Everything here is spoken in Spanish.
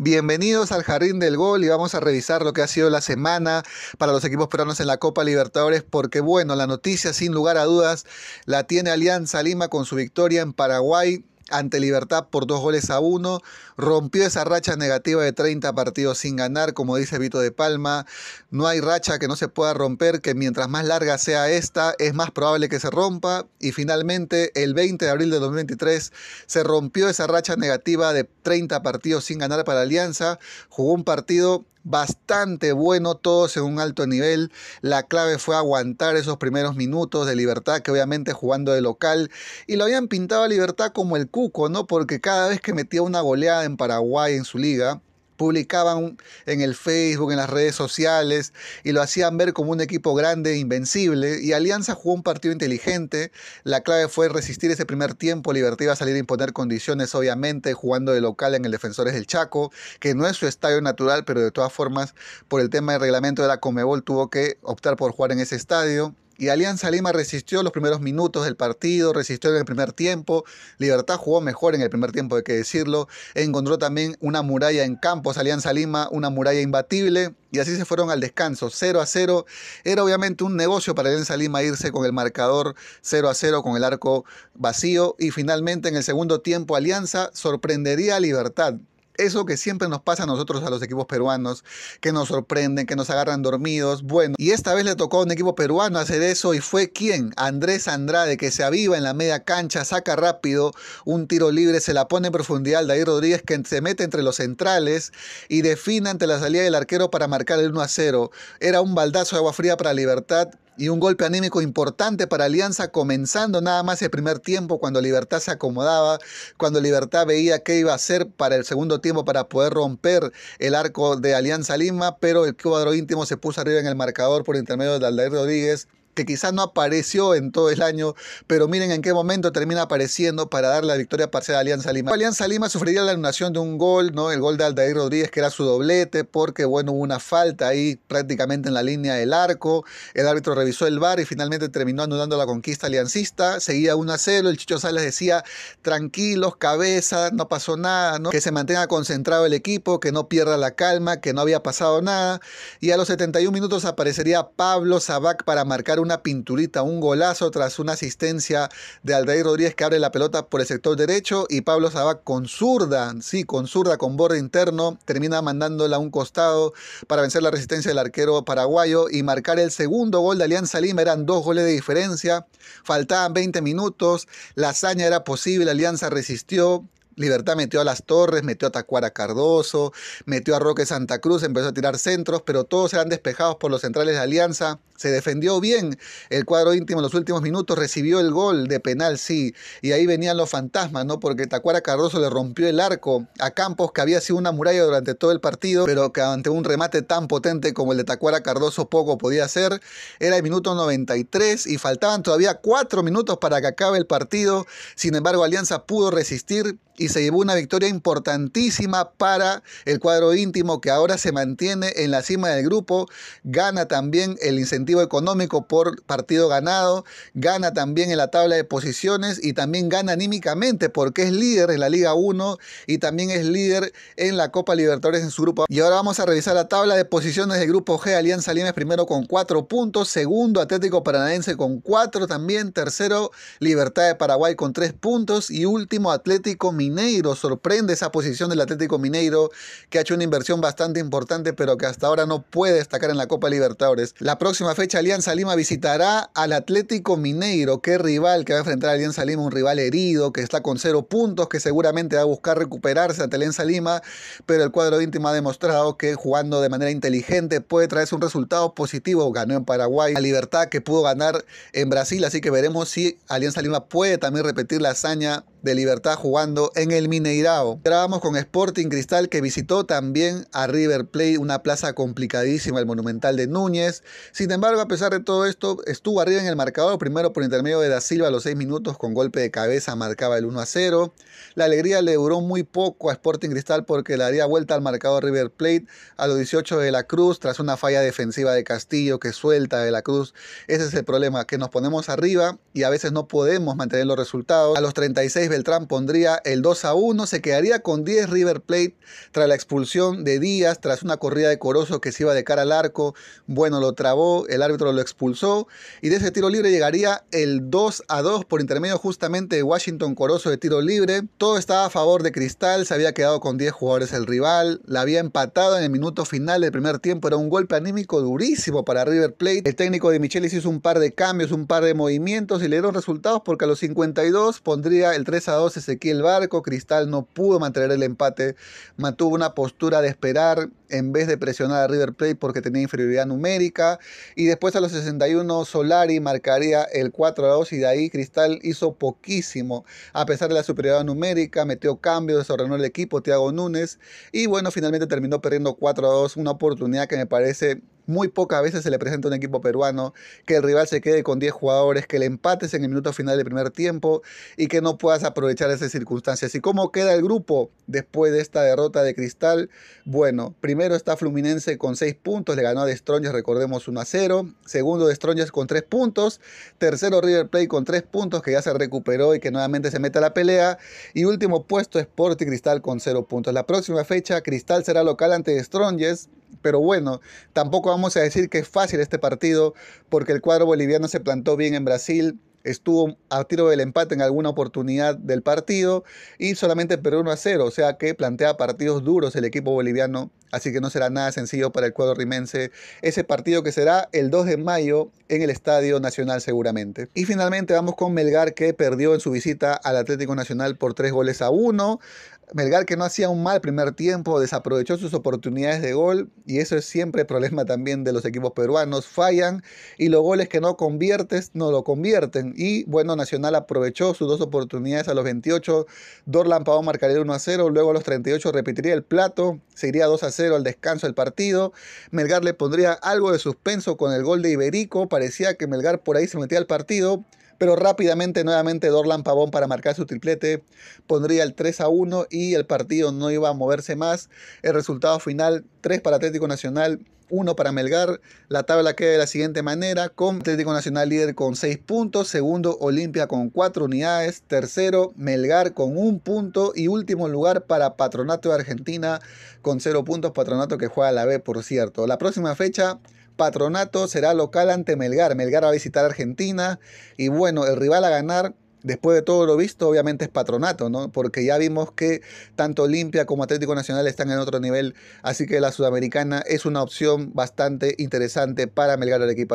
Bienvenidos al Jardín del Gol y vamos a revisar lo que ha sido la semana para los equipos peruanos en la Copa Libertadores porque bueno, la noticia sin lugar a dudas la tiene Alianza Lima con su victoria en Paraguay ante Libertad por dos goles a uno, rompió esa racha negativa de 30 partidos sin ganar, como dice Vito de Palma, no hay racha que no se pueda romper, que mientras más larga sea esta, es más probable que se rompa, y finalmente el 20 de abril de 2023 se rompió esa racha negativa de 30 partidos sin ganar para Alianza, jugó un partido bastante bueno, todos en un alto nivel. La clave fue aguantar esos primeros minutos de Libertad, que obviamente jugando de local, y lo habían pintado a Libertad como el cuco, ¿no? Porque cada vez que metía una goleada en Paraguay en su liga, publicaban en el Facebook, en las redes sociales, y lo hacían ver como un equipo grande invencible. Y Alianza jugó un partido inteligente. La clave fue resistir ese primer tiempo. Libertad iba a salir a imponer condiciones, obviamente, jugando de local en el Defensores del Chaco, que no es su estadio natural, pero de todas formas, por el tema del reglamento de la Comebol, tuvo que optar por jugar en ese estadio. Y Alianza Lima resistió los primeros minutos del partido, resistió en el primer tiempo. Libertad jugó mejor en el primer tiempo, hay que decirlo. Encontró también una muralla en campos, Alianza Lima, una muralla imbatible. Y así se fueron al descanso, 0 a 0. Era obviamente un negocio para Alianza Lima irse con el marcador 0 a 0, con el arco vacío. Y finalmente en el segundo tiempo Alianza sorprendería a Libertad eso que siempre nos pasa a nosotros, a los equipos peruanos, que nos sorprenden, que nos agarran dormidos. Bueno, y esta vez le tocó a un equipo peruano hacer eso y fue quien? Andrés Andrade, que se aviva en la media cancha, saca rápido un tiro libre, se la pone en profundidad David Rodríguez, que se mete entre los centrales y define ante la salida del arquero para marcar el 1 a 0. Era un baldazo de agua fría para Libertad y un golpe anímico importante para Alianza, comenzando nada más el primer tiempo, cuando Libertad se acomodaba, cuando Libertad veía qué iba a hacer para el segundo tiempo para poder romper el arco de Alianza Lima, pero el cuadro íntimo se puso arriba en el marcador por intermedio de Aldair Rodríguez que quizás no apareció en todo el año, pero miren en qué momento termina apareciendo para dar la victoria parcial a Alianza Lima. Alianza Lima sufriría la anulación de un gol, ¿no? El gol de Aldair Rodríguez, que era su doblete, porque bueno, hubo una falta ahí prácticamente en la línea del arco. El árbitro revisó el bar y finalmente terminó anulando la conquista aliancista. Seguía 1 a 0. El Chicho Sales decía, tranquilos, cabeza, no pasó nada, ¿no? Que se mantenga concentrado el equipo, que no pierda la calma, que no había pasado nada. Y a los 71 minutos aparecería Pablo Sabac para marcar un una pinturita, un golazo tras una asistencia de Aldair Rodríguez que abre la pelota por el sector derecho y Pablo Sabac con zurda, sí, con zurda, con borde interno, termina mandándola a un costado para vencer la resistencia del arquero paraguayo y marcar el segundo gol de Alianza Lima. Eran dos goles de diferencia, faltaban 20 minutos, la hazaña era posible, Alianza resistió, Libertad metió a las Torres, metió a Tacuara Cardoso, metió a Roque Santa Cruz, empezó a tirar centros, pero todos eran despejados por los centrales de Alianza. Se defendió bien el cuadro íntimo en los últimos minutos, recibió el gol de penal, sí, y ahí venían los fantasmas, ¿no? Porque Tacuara Cardoso le rompió el arco a Campos, que había sido una muralla durante todo el partido, pero que ante un remate tan potente como el de Tacuara Cardoso poco podía hacer. Era el minuto 93 y faltaban todavía cuatro minutos para que acabe el partido. Sin embargo, Alianza pudo resistir y se llevó una victoria importantísima para el cuadro íntimo que ahora se mantiene en la cima del grupo, gana también el incentivo económico por partido ganado, gana también en la tabla de posiciones y también gana anímicamente porque es líder en la Liga 1 y también es líder en la Copa Libertadores en su grupo. Y ahora vamos a revisar la tabla de posiciones del grupo G, Alianza Lima primero con 4 puntos, segundo Atlético Paranaense con 4 también, tercero Libertad de Paraguay con 3 puntos y último Atlético Mineiro sorprende esa posición del Atlético Mineiro, que ha hecho una inversión bastante importante, pero que hasta ahora no puede destacar en la Copa Libertadores. La próxima fecha, Alianza Lima visitará al Atlético Mineiro, que rival que va a enfrentar a Alianza Lima, un rival herido, que está con cero puntos, que seguramente va a buscar recuperarse ante Alianza Lima, pero el cuadro íntimo ha demostrado que jugando de manera inteligente puede traerse un resultado positivo. Ganó en Paraguay, la libertad que pudo ganar en Brasil, así que veremos si Alianza Lima puede también repetir la hazaña de Libertad jugando en el Mineirao. Grabamos con Sporting Cristal que visitó también a River Plate, una plaza complicadísima, el Monumental de Núñez. Sin embargo, a pesar de todo esto, estuvo arriba en el marcador, primero por intermedio de Da Silva a los 6 minutos con golpe de cabeza marcaba el 1 a 0. La alegría le duró muy poco a Sporting Cristal porque le daría vuelta al marcador River Plate a los 18 de la Cruz tras una falla defensiva de Castillo que suelta de la Cruz. Ese es el problema, que nos ponemos arriba y a veces no podemos mantener los resultados. A los 36 Beltrán pondría el 2 a 1. Se quedaría con 10 River Plate tras la expulsión de Díaz, tras una corrida de Corozo que se iba de cara al arco. Bueno, lo trabó, el árbitro lo expulsó. Y de ese tiro libre llegaría el 2 a 2 por intermedio justamente de Washington Corozo de tiro libre. Todo estaba a favor de Cristal, se había quedado con 10 jugadores el rival, la había empatado en el minuto final del primer tiempo. Era un golpe anímico durísimo para River Plate. El técnico de Michelis hizo un par de cambios, un par de movimientos y le dieron resultados porque a los 52 pondría el 3 a 2 Ezequiel Barco. Cristal no pudo mantener el empate, mantuvo una postura de esperar en vez de presionar a River Plate porque tenía inferioridad numérica. Y después a los 61 Solari marcaría el 4 a 2 y de ahí Cristal hizo poquísimo. A pesar de la superioridad numérica, metió cambios, desordenó el equipo, Thiago Núñez. Y bueno, finalmente terminó perdiendo 4 a 2, una oportunidad que me parece muy pocas veces se le presenta un equipo peruano que el rival se quede con 10 jugadores, que le empates en el minuto final del primer tiempo y que no puedas aprovechar esas circunstancias. ¿Y cómo queda el grupo después de esta derrota de Cristal? Bueno, primero está Fluminense con 6 puntos, le ganó a Destroñas, recordemos 1 a 0. Segundo Destroñas con 3 puntos. Tercero River Plate con 3 puntos, que ya se recuperó y que nuevamente se mete a la pelea. Y último puesto Sport y Cristal con 0 puntos. La próxima fecha Cristal será local ante Destroñes pero bueno, tampoco vamos a decir que es fácil este partido porque el cuadro boliviano se plantó bien en Brasil, estuvo a tiro del empate en alguna oportunidad del partido y solamente perdió 1 a 0, o sea que plantea partidos duros el equipo boliviano, así que no será nada sencillo para el cuadro rimense ese partido que será el 2 de mayo en el Estadio Nacional seguramente. Y finalmente vamos con Melgar que perdió en su visita al Atlético Nacional por 3 goles a 1. Melgar que no hacía un mal primer tiempo, desaprovechó sus oportunidades de gol y eso es siempre problema también de los equipos peruanos, fallan y los goles que no conviertes no lo convierten y bueno, Nacional aprovechó sus dos oportunidades a los 28, Dorlan Pavón marcaría 1 a 0, luego a los 38 repetiría el plato, seguiría 2 a 0 al descanso del partido, Melgar le pondría algo de suspenso con el gol de Iberico, parecía que Melgar por ahí se metía al partido, pero rápidamente nuevamente Dorlan Pavón para marcar su triplete pondría el 3 a 1 y el partido no iba a moverse más. El resultado final 3 para Atlético Nacional, 1 para Melgar. La tabla queda de la siguiente manera, con Atlético Nacional líder con 6 puntos, segundo Olimpia con 4 unidades, tercero Melgar con 1 punto y último lugar para Patronato de Argentina con 0 puntos, Patronato que juega a la B por cierto. La próxima fecha Patronato será local ante Melgar. Melgar va a visitar Argentina y bueno, el rival a ganar Después de todo lo visto, obviamente es patronato, ¿no? Porque ya vimos que tanto Olimpia como Atlético Nacional están en otro nivel, así que la sudamericana es una opción bastante interesante para Melgar equipo.